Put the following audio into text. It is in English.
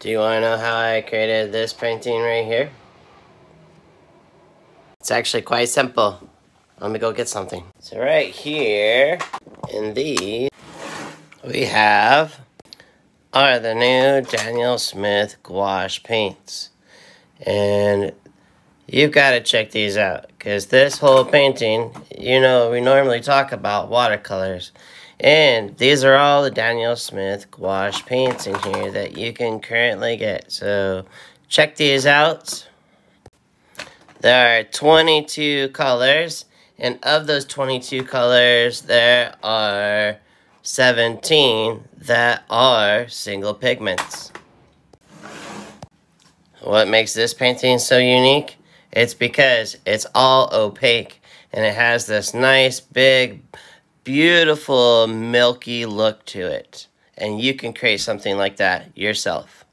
Do you want to know how I created this painting right here? It's actually quite simple. Let me go get something. So right here, in these, we have are the new Daniel Smith gouache paints. And you've got to check these out because this whole painting, you know, we normally talk about watercolors. And these are all the Daniel Smith gouache paints in here that you can currently get. So check these out. There are 22 colors. And of those 22 colors, there are 17 that are single pigments. What makes this painting so unique? It's because it's all opaque and it has this nice big beautiful milky look to it. And you can create something like that yourself.